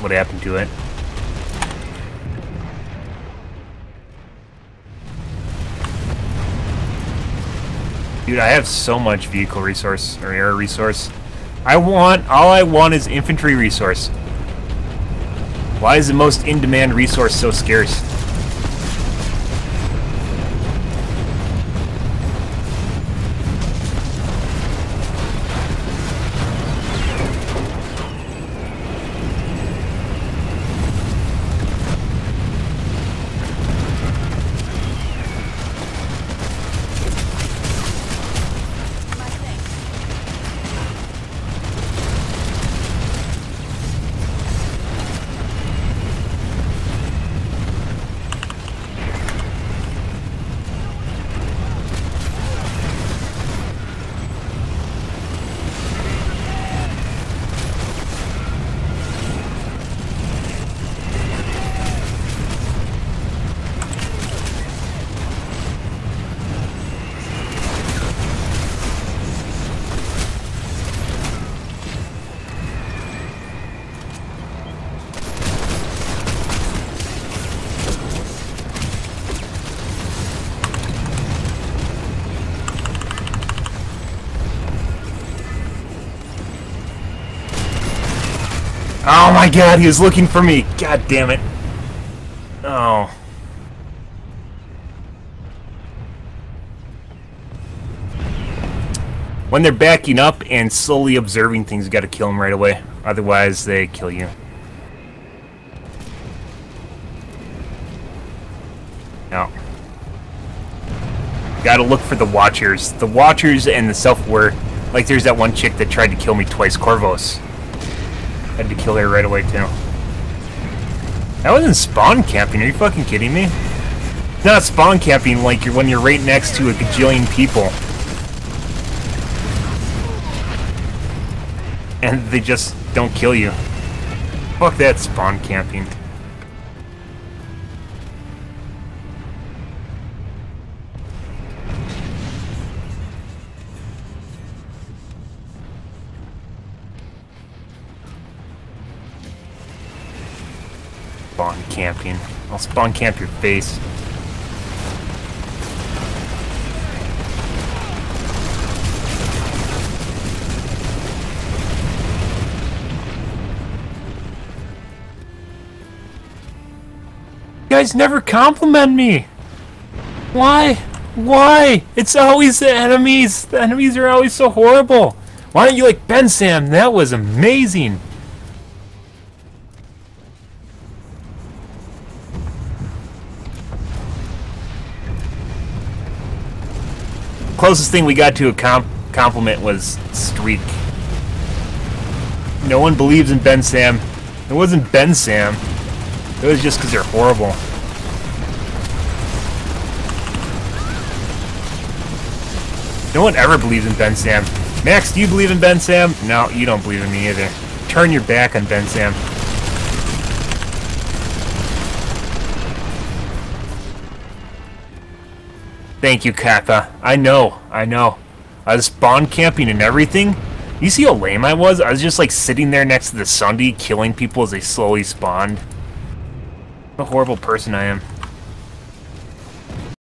what happened to it. Dude, I have so much vehicle resource, or air resource. I want, all I want is infantry resource. Why is the most in-demand resource so scarce? Oh my god, he was looking for me. God damn it. Oh. When they're backing up and slowly observing things, you gotta kill them right away. Otherwise, they kill you. No. Gotta look for the Watchers. The Watchers and the Self-Aware. Like, there's that one chick that tried to kill me twice, Corvos. Had to kill her right away, too. That wasn't spawn camping, are you fucking kidding me? It's not spawn camping like you're when you're right next to a gajillion people. And they just don't kill you. Fuck that spawn camping. Spawn camping. I'll spawn camp your face. You guys never compliment me! Why? Why? It's always the enemies. The enemies are always so horrible. Why don't you like Bensam? That was amazing. Closest thing we got to a comp compliment was Streak. No one believes in Bensam. It wasn't Bensam. It was just because they're horrible. No one ever believes in Bensam. Max, do you believe in Bensam? No, you don't believe in me either. Turn your back on Bensam. Thank you, Kappa. I know, I know. I was spawn camping and everything. You see how lame I was? I was just like sitting there next to the Sunderer, killing people as they slowly spawned. What a horrible person I am.